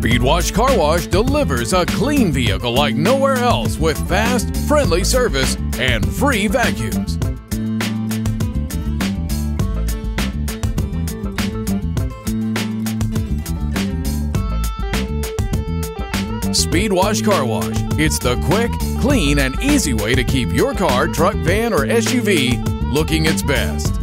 Speedwash Car Wash delivers a clean vehicle like nowhere else with fast, friendly service and free vacuums. Speedwash Car Wash. It's the quick, clean, and easy way to keep your car, truck, van, or SUV looking its best.